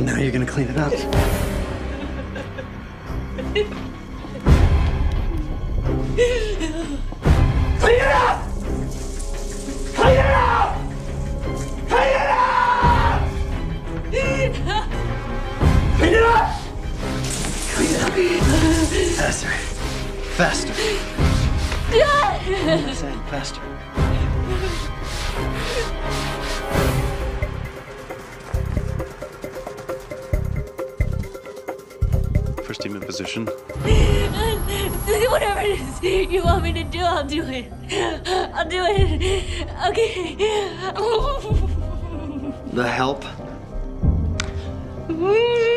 Now you're gonna clean it up. Clean it up! Clean it up! Clean it up! Clean it up! Clean it up. Faster. Faster. Faster. First team in position. Whatever it is you want me to do, I'll do it. I'll do it. Okay. The help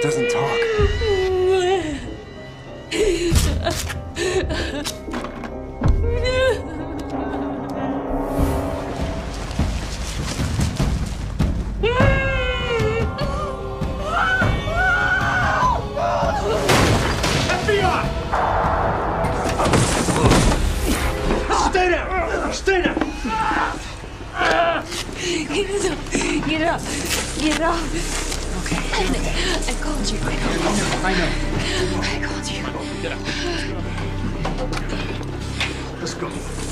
doesn't talk. Down! Stay down! Get it up. Get it up. Get it off. Okay. I called you. I called you. I know. I called you. Let's go.